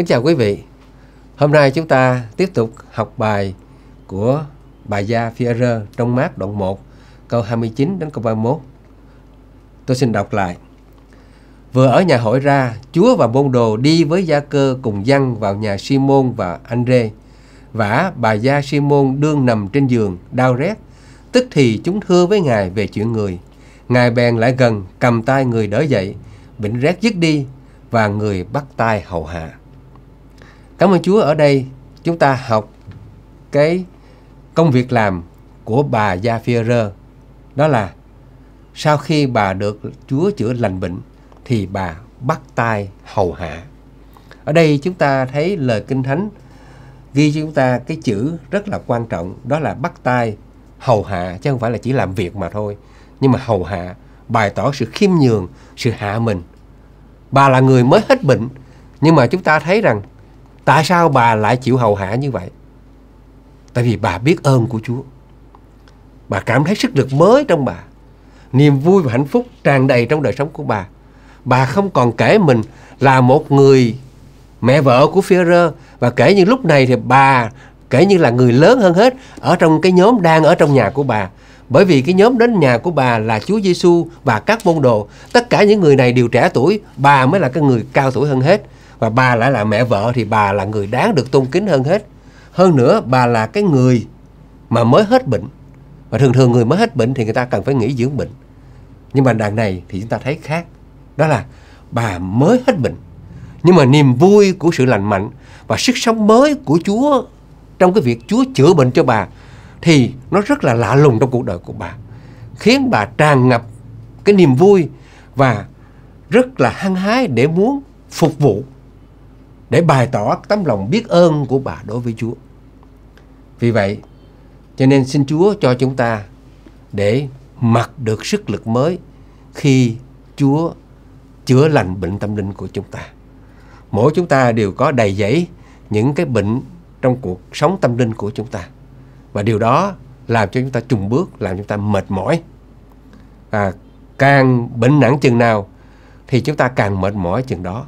Kính chào quý vị. Hôm nay chúng ta tiếp tục học bài của bài gia Fierre trong mát đoạn 1, câu 29 đến câu 31. Tôi xin đọc lại. Vừa ở nhà hội ra, Chúa và môn đồ đi với gia cơ cùng dân vào nhà Simon và Andre. Vả bà gia Simon đương nằm trên giường, đau rét. Tức thì chúng thưa với Ngài về chuyện người. Ngài bèn lại gần, cầm tay người đỡ dậy, bệnh rét dứt đi và người bắt tay hầu hạ. Cảm ơn Chúa. Ở đây chúng ta học cái công việc làm của bà Gia đó là sau khi bà được Chúa chữa lành bệnh thì bà bắt tay hầu hạ. Ở đây chúng ta thấy lời Kinh Thánh ghi cho chúng ta cái chữ rất là quan trọng, đó là bắt tay hầu hạ, chứ không phải là chỉ làm việc mà thôi. Nhưng mà hầu hạ, bày tỏ sự khiêm nhường, sự hạ mình. Bà là người mới hết bệnh, nhưng mà chúng ta thấy rằng tại sao bà lại chịu hầu hạ như vậy? Tại vì bà biết ơn của chúa. Bà cảm thấy sức lực mới trong bà. Niềm vui và hạnh phúc tràn đầy trong đời sống của bà. Bà không còn kể mình là một người mẹ vợ của Führer và kể như lúc này thì bà kể như là người lớn hơn hết ở trong cái nhóm đang ở trong nhà của bà. Bởi vì cái nhóm đến nhà của bà là Chúa Giêsu và các môn đồ. Tất cả những người này đều trẻ tuổi, bà mới là cái người cao tuổi hơn hết và bà lại là mẹ vợ thì bà là người đáng được tôn kính hơn hết. Hơn nữa, bà là cái người mà mới hết bệnh. Và thường thường người mới hết bệnh thì người ta cần phải nghỉ dưỡng bệnh. Nhưng mà đàn này thì chúng ta thấy khác. Đó là bà mới hết bệnh. Nhưng mà niềm vui của sự lành mạnh và sức sống mới của Chúa trong cái việc Chúa chữa bệnh cho bà thì nó rất là lạ lùng trong cuộc đời của bà, khiến bà tràn ngập cái niềm vui và rất là hăng hái để muốn phục vụ để bày tỏ tấm lòng biết ơn của bà đối với Chúa. Vì vậy, cho nên xin Chúa cho chúng ta để mặc được sức lực mới khi Chúa chữa lành bệnh tâm linh của chúng ta. Mỗi chúng ta đều có đầy dẫy những cái bệnh trong cuộc sống tâm linh của chúng ta. Và điều đó làm cho chúng ta trùng bước, làm chúng ta mệt mỏi. và càng bệnh nặng chừng nào thì chúng ta càng mệt mỏi chừng đó.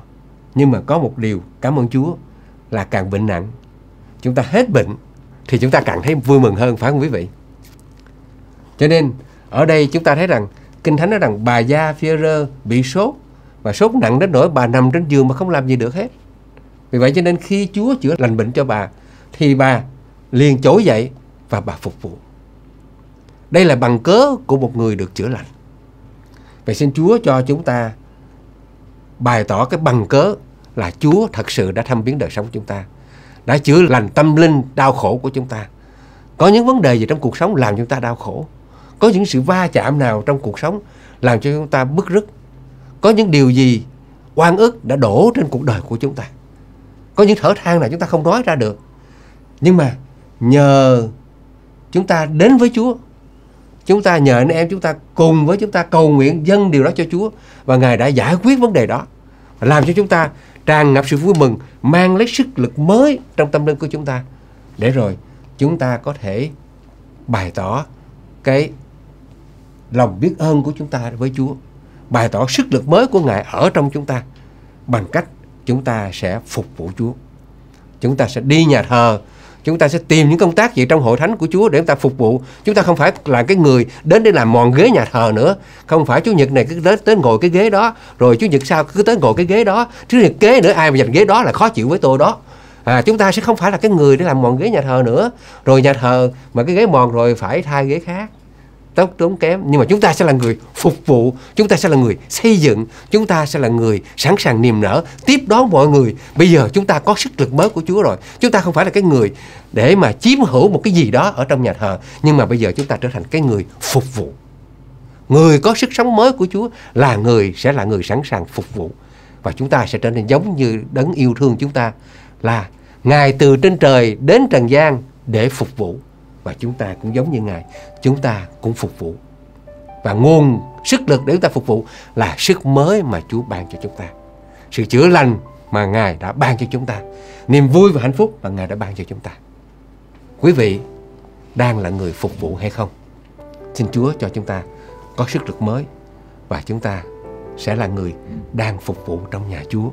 Nhưng mà có một điều cảm ơn Chúa là càng bệnh nặng, chúng ta hết bệnh thì chúng ta càng thấy vui mừng hơn phải không quý vị? Cho nên ở đây chúng ta thấy rằng Kinh Thánh nói rằng bà Gia Führer bị sốt và sốt nặng đến nỗi bà nằm trên giường mà không làm gì được hết. Vì vậy cho nên khi Chúa chữa lành bệnh cho bà thì bà liền trỗi dậy và bà phục vụ. Đây là bằng cớ của một người được chữa lành. Vậy xin Chúa cho chúng ta bày tỏ cái bằng cớ là Chúa thật sự đã thăm biến đời sống của chúng ta, đã chữa lành tâm linh đau khổ của chúng ta. Có những vấn đề gì trong cuộc sống làm chúng ta đau khổ, có những sự va chạm nào trong cuộc sống làm cho chúng ta bức rứt, có những điều gì oan ức đã đổ trên cuộc đời của chúng ta, có những thở than nào chúng ta không nói ra được, nhưng mà nhờ chúng ta đến với Chúa chúng ta nhờ anh em chúng ta cùng với chúng ta cầu nguyện dâng điều đó cho Chúa. Và Ngài đã giải quyết vấn đề đó. Làm cho chúng ta tràn ngập sự vui mừng, mang lấy sức lực mới trong tâm linh của chúng ta. Để rồi chúng ta có thể bày tỏ cái lòng biết ơn của chúng ta với Chúa. Bày tỏ sức lực mới của Ngài ở trong chúng ta. Bằng cách chúng ta sẽ phục vụ Chúa. Chúng ta sẽ đi nhà thờ chúng ta sẽ tìm những công tác gì trong hội thánh của Chúa để chúng ta phục vụ. Chúng ta không phải là cái người đến để làm mòn ghế nhà thờ nữa. Không phải Chủ nhật này cứ đến tới ngồi cái ghế đó rồi Chủ nhật sau cứ tới ngồi cái ghế đó. Chủ nhật kế nữa ai mà giành ghế đó là khó chịu với tôi đó. À, chúng ta sẽ không phải là cái người để làm mòn ghế nhà thờ nữa. Rồi nhà thờ mà cái ghế mòn rồi phải thay ghế khác tốt tốn kém. Nhưng mà chúng ta sẽ là người phục vụ, chúng ta sẽ là người xây dựng, chúng ta sẽ là người sẵn sàng niềm nở. Tiếp đón mọi người. Bây giờ chúng ta có sức lực mới của Chúa rồi. Chúng ta không phải là cái người để mà chiếm hữu một cái gì đó ở trong nhà thờ. Nhưng mà bây giờ chúng ta trở thành cái người phục vụ. Người có sức sống mới của Chúa là người sẽ là người sẵn sàng phục vụ. Và chúng ta sẽ trở nên giống như đấng yêu thương chúng ta là ngài từ trên trời đến trần gian để phục vụ và chúng ta cũng giống như Ngài, chúng ta cũng phục vụ. Và nguồn sức lực để chúng ta phục vụ là sức mới mà Chúa ban cho chúng ta. Sự chữa lành mà Ngài đã ban cho chúng ta. Niềm vui và hạnh phúc mà Ngài đã ban cho chúng ta. Quý vị đang là người phục vụ hay không? Xin Chúa cho chúng ta có sức lực mới và chúng ta sẽ là người đang phục vụ trong nhà Chúa,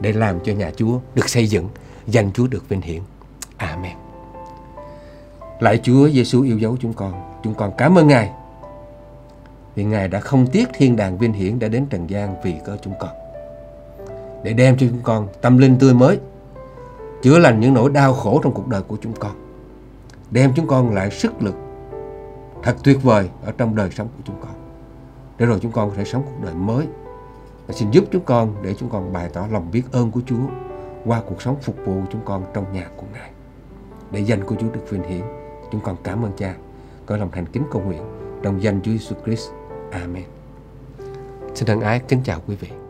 để làm cho nhà Chúa được xây dựng, danh Chúa được vinh hiển. Amen lạy Chúa Giêsu yêu dấu chúng con, chúng con cảm ơn Ngài vì Ngài đã không tiếc thiên đàng vinh hiển đã đến trần gian vì có chúng con. Để đem cho chúng con tâm linh tươi mới, chữa lành những nỗi đau khổ trong cuộc đời của chúng con. Đem chúng con lại sức lực thật tuyệt vời ở trong đời sống của chúng con. Để rồi chúng con có thể sống cuộc đời mới. Và xin giúp chúng con để chúng con bày tỏ lòng biết ơn của Chúa qua cuộc sống phục vụ chúng con trong nhà của Ngài. Để danh của Chúa được vinh hiển, chúng con cảm ơn Cha. Có lòng thành kính cầu nguyện trong danh Chúa Jesus Christ. Amen. Xin thân ái kính chào quý vị.